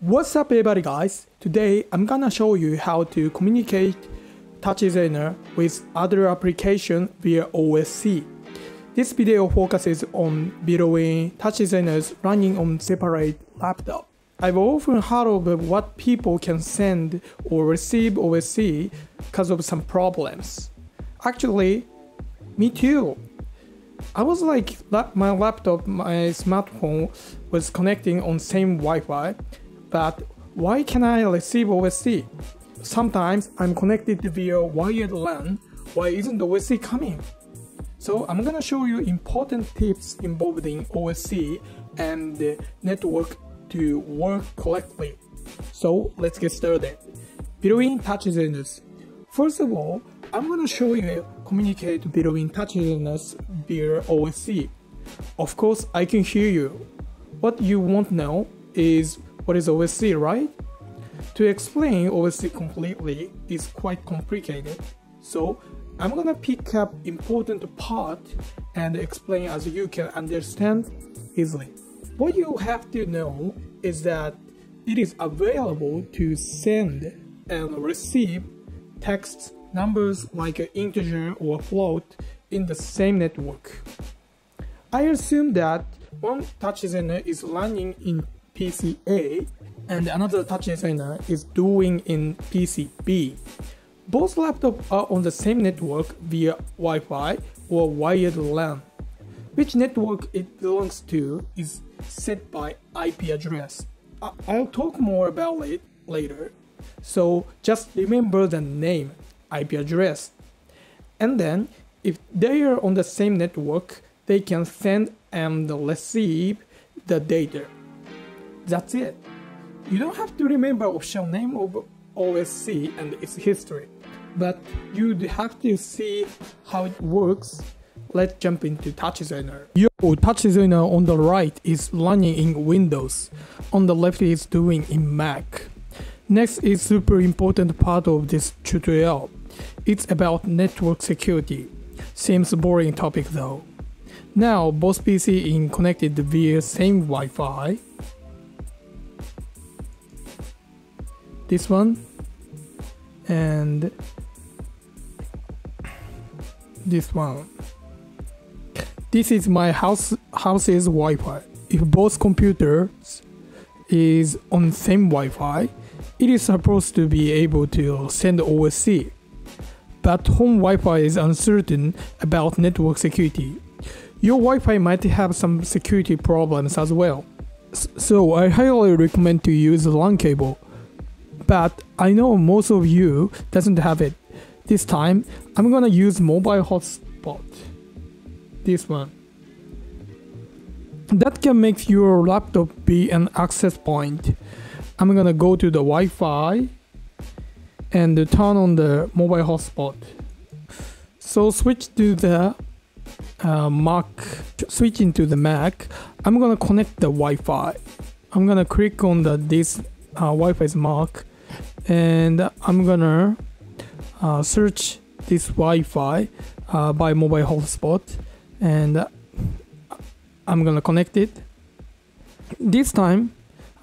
What's up everybody guys? Today I'm gonna show you how to communicate Touch Designer with other application via OSC. This video focuses on building Touch Designers running on separate laptop. I've often heard of what people can send or receive OSC because of some problems. Actually, me too. I was like, my laptop, my smartphone was connecting on same Wi-Fi but why can I receive OSC? Sometimes I'm connected via wired LAN, why isn't the OSC coming? So I'm gonna show you important tips involved in OSC and the network to work correctly. So let's get started. Between touch designers. First of all, I'm gonna show you communicate between designers via OSC. Of course, I can hear you. What you want to know is what is OSC, right? To explain OSC completely is quite complicated, so I'm gonna pick up important part and explain as you can understand easily. What you have to know is that it is available to send and receive text numbers like an integer or a float in the same network. I assume that one touch designer is running in PCA and another touch designer is doing in PCB. Both laptops are on the same network via Wi-Fi or wired LAN. Which network it belongs to is set by IP address. I'll talk more about it later. So just remember the name, IP address. And then if they are on the same network, they can send and receive the data. That's it. You don't have to remember official name of OSC and its history, but you have to see how it works. Let's jump into Touch Designer. Yo, Touch Designer on the right is running in Windows, on the left is doing in Mac. Next is super important part of this tutorial. It's about network security. Seems boring topic though. Now both PC in connected via same Wi-Fi. This one. And this one. This is my house house's Wi-Fi. If both computers is on same Wi-Fi it is supposed to be able to send OSC but home Wi-Fi is uncertain about network security your Wi-Fi might have some security problems as well so I highly recommend to use a LAN cable but I know most of you doesn't have it. This time, I'm gonna use mobile hotspot. This one. That can make your laptop be an access point. I'm gonna go to the Wi-Fi and turn on the mobile hotspot. So switch to the uh, Mac, switch into the Mac. I'm gonna connect the Wi-Fi. I'm gonna click on the this uh, Wi-Fi's mark and I'm gonna uh, search this Wi-Fi uh, by mobile hotspot and I'm gonna connect it this time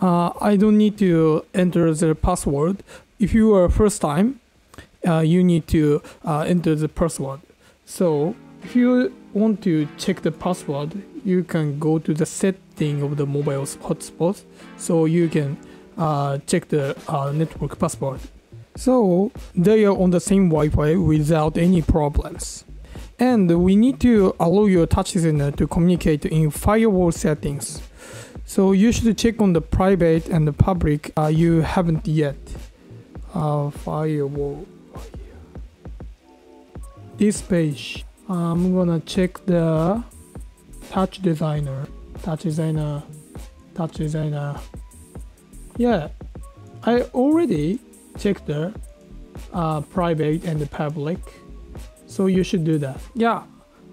uh, I don't need to enter the password if you are first time uh, you need to uh, enter the password so if you want to check the password you can go to the setting of the mobile hotspot so you can uh, check the uh, network password. So they are on the same Wi-Fi without any problems. And we need to allow your touch designer to communicate in firewall settings. So you should check on the private and the public uh, you haven't yet. Uh, firewall. This page. I'm gonna check the touch designer. Touch designer. Touch designer. Yeah, I already checked the uh, private and the public, so you should do that. Yeah,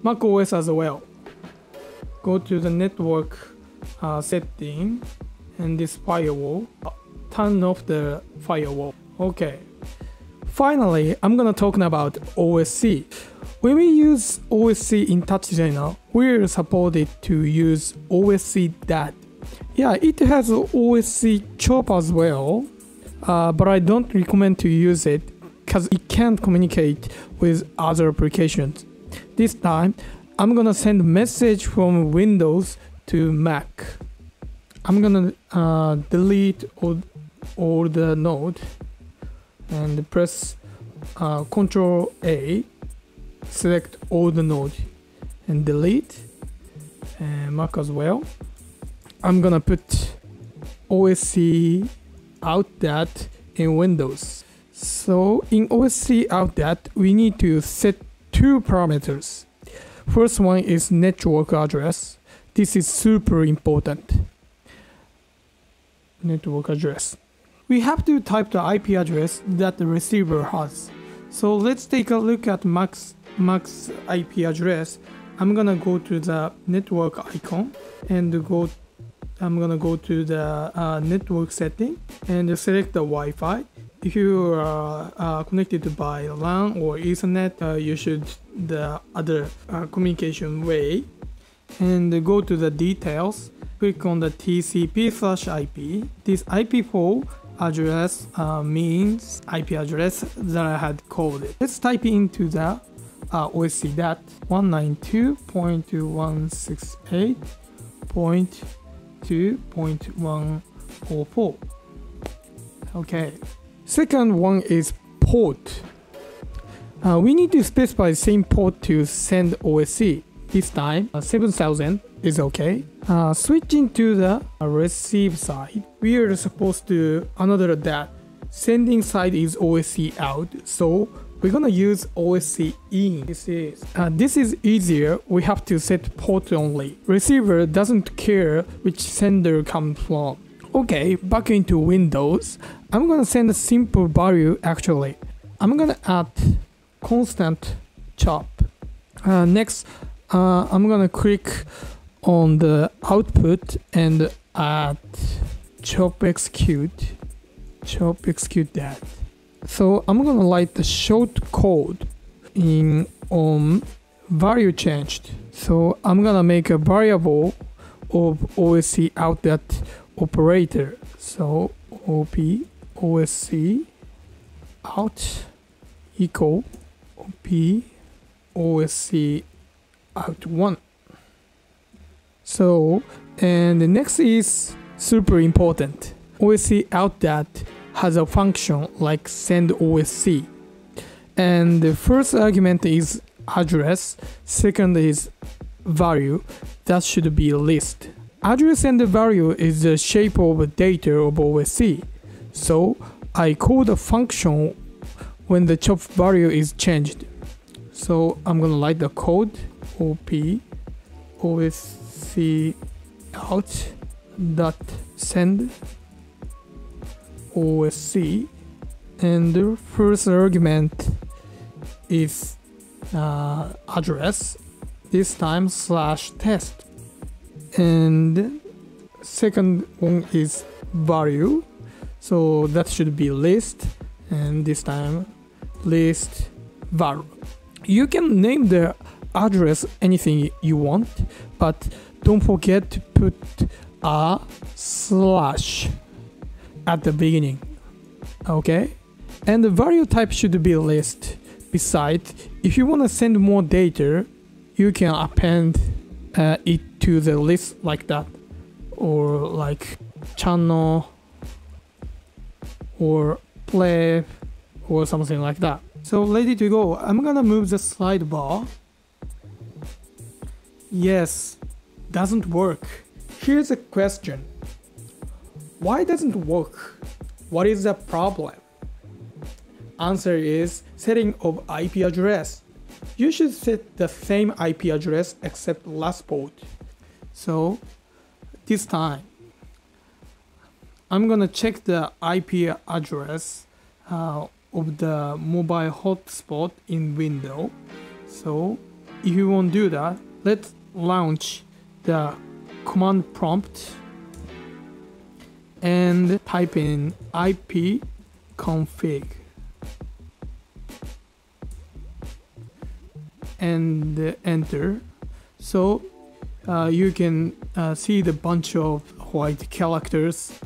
Mac OS as well. Go to the network uh, setting and this firewall. Turn off the firewall. Okay. Finally, I'm gonna talk about OSC. When we use OSC in TouchDesigner, we're supported to use OSC DAT. Yeah, it has OSC chop as well, uh, but I don't recommend to use it because it can't communicate with other applications. This time, I'm gonna send message from Windows to Mac. I'm gonna uh, delete all, all the node and press uh, Control A, select all the node and delete and Mac as well. I'm gonna put OSC out DAT in Windows. So in OSC out DAT we need to set two parameters. First one is network address. This is super important. Network address. We have to type the IP address that the receiver has. So let's take a look at Mac's Mac's IP address. I'm gonna go to the network icon and go I'm gonna go to the uh, network setting and select the Wi-Fi. If you are uh, connected by LAN or Ethernet, uh, you should the other uh, communication way and go to the details. Click on the TCP slash IP. This IP4 address uh, means IP address that I had coded. Let's type into the uh, OSC DAT 192.168.2.144. Okay. Second one is port. Uh, we need to specify the same port to send OSC. This time, uh, 7000 is okay. Uh, switching to the uh, receive side, we are supposed to another DAT sending side is OSC out, so we're gonna use OSC in. This is uh, this is easier. We have to set port only. Receiver doesn't care which sender comes from. Okay, back into Windows. I'm gonna send a simple value actually. I'm gonna add constant chop. Uh, next, uh, I'm gonna click on the output and add chop execute. Chop execute DAT. So I'm gonna write the short code in on value changed. So I'm gonna make a variable of OSC out DAT operator. So op OSC out equal op OSC out one. So and the next is super important. OSC out DAT has a function like send OSC. And the first argument is address, second is value, that should be a list. Address and the value is the shape of data of OSC. So I call the function when the chop value is changed. So I'm gonna write the code op osc out dot send OSC and the first argument is uh, address this time slash test and second one is value so that should be list and this time list var. you can name the address anything you want but don't forget to put a slash at the beginning okay? And the value type should be list besides if you want to send more data you can append uh, it to the list like that. Or like channel or play or something like that. So ready to go i'm gonna move the slide bar yes doesn't work here's a question why doesn't work? What is the problem? Answer is setting of IP address. You should set the same IP address except last port. So this time I'm gonna check the IP address uh, of the mobile hotspot in window. So if you want to do that, let's launch the command prompt and type in ip config. And enter. So uh, you can uh, see the bunch of white characters.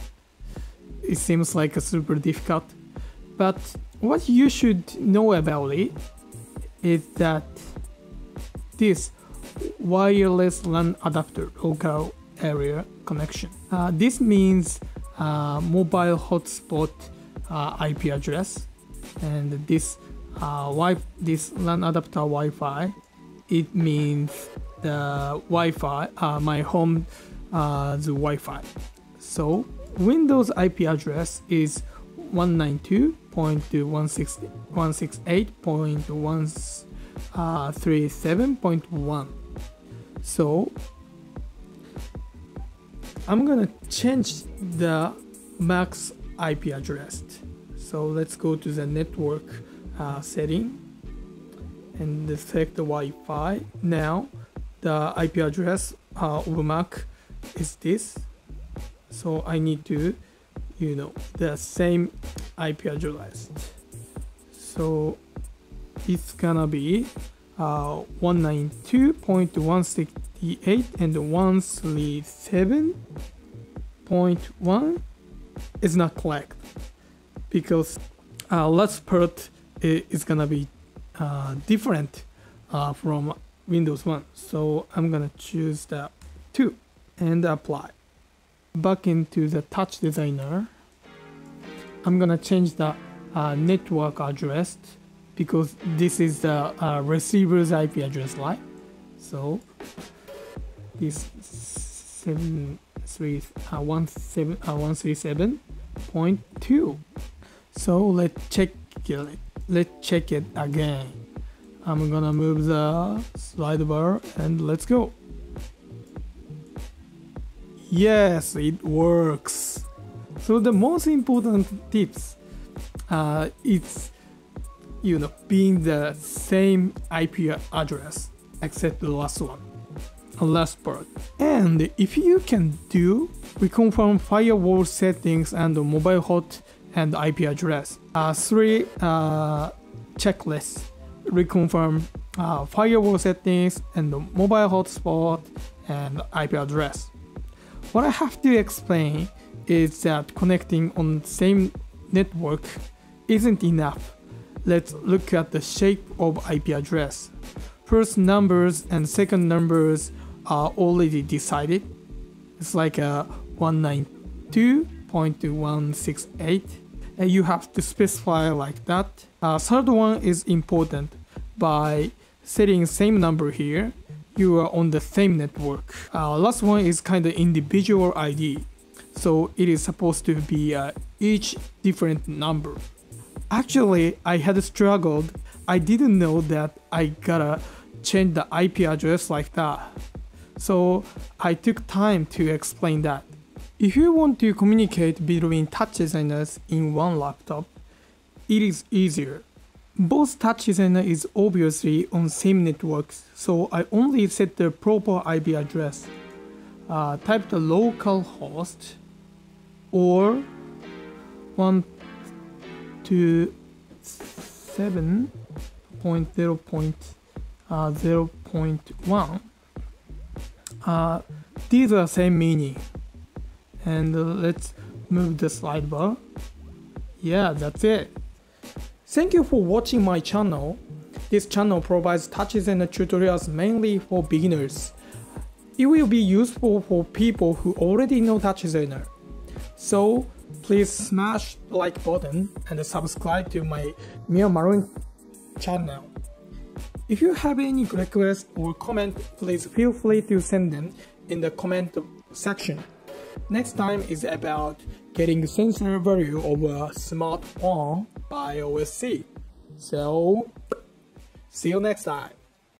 It seems like a super difficult. But what you should know about it is that this wireless LAN adapter local area connection. Uh, this means uh, mobile hotspot uh, IP address. And this uh, this LAN adapter Wi-Fi it means the Wi-Fi uh, my home uh, the Wi-Fi. So Windows IP address is 192.168.137.1 so I'm gonna change the Mac's IP address. So let's go to the network uh, setting and select the Wi-Fi. Now the IP address uh, of Mac is this. So I need to you know the same IP address. So it's gonna be uh, 192.168 and 137.1 is not correct because uh, last part is gonna be uh, different uh, from Windows 1 so I'm gonna choose the 2 and apply. Back into the touch designer. I'm gonna change the uh, network address because this is the uh, receiver's IP address line so this 7, 3, uh, 1, 7, uh, 137.2 so let's check it. Let's check it again. I'm gonna move the slide bar and let's go. Yes it works. So the most important tips uh, it's you know being the same IP address except the last one the last part. And if you can do reconfirm firewall settings and mobile hot and IP address. Uh, three uh, checklists. Reconfirm uh, firewall settings and the mobile hotspot and IP address. What I have to explain is that connecting on the same network isn't enough. Let's look at the shape of IP address. First numbers and second numbers are already decided. It's like a 192.168 and you have to specify like that. Uh, third one is important by setting same number here you are on the same network. Uh, last one is kind of individual ID. So it is supposed to be uh, each different number. Actually, I had struggled. I didn't know that I gotta change the IP address like that. So I took time to explain that. If you want to communicate between touch designers in one laptop, it is easier both touch designer is obviously on same networks, so I only set the proper IP address. Uh, type the local host or 127.0.0.1. Uh, these are same meaning. And uh, let's move the slide bar. Yeah, that's it. Thank you for watching my channel. This channel provides touches and tutorials mainly for beginners. It will be useful for people who already know touch designer. So please smash the like button and subscribe to my Miwa Maroon channel. If you have any requests or comment, please feel free to send them in the comment section. Next time is about getting sensor value of a smartphone by OSC. So, see you next time.